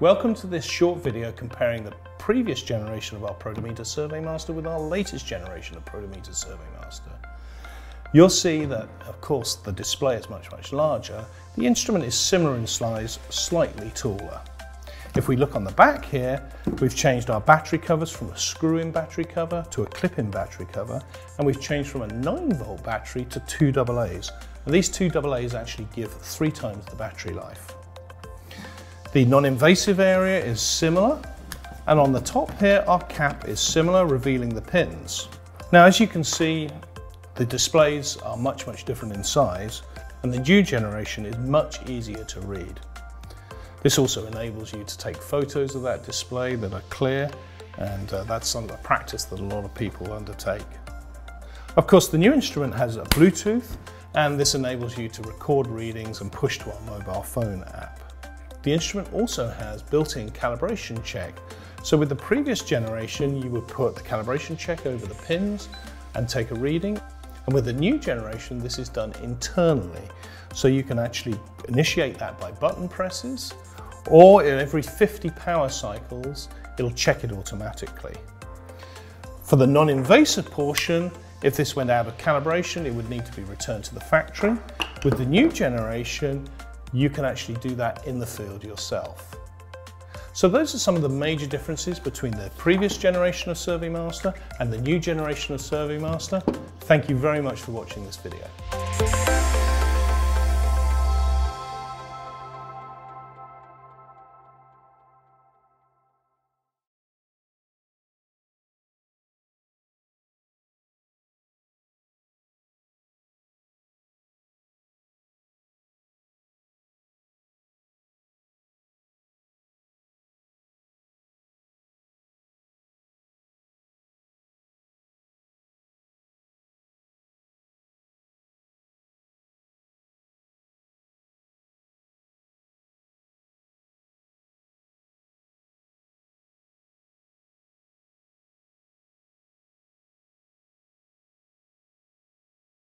Welcome to this short video comparing the previous generation of our Protimeter SurveyMaster with our latest generation of Protometer SurveyMaster. You'll see that, of course, the display is much, much larger. The instrument is similar in size, slightly taller. If we look on the back here, we've changed our battery covers from a screw-in battery cover to a clip-in battery cover, and we've changed from a 9 volt battery to two AA's. And these two AA's actually give three times the battery life. The non-invasive area is similar, and on the top here, our cap is similar, revealing the pins. Now, as you can see, the displays are much, much different in size, and the new generation is much easier to read. This also enables you to take photos of that display that are clear, and uh, that's the practice that a lot of people undertake. Of course, the new instrument has a Bluetooth, and this enables you to record readings and push to our mobile phone app. The instrument also has built-in calibration check. So with the previous generation, you would put the calibration check over the pins and take a reading. And with the new generation, this is done internally. So you can actually initiate that by button presses, or in every 50 power cycles, it'll check it automatically. For the non-invasive portion, if this went out of calibration, it would need to be returned to the factory. With the new generation, you can actually do that in the field yourself. So those are some of the major differences between the previous generation of SurveyMaster and the new generation of SurveyMaster. Thank you very much for watching this video.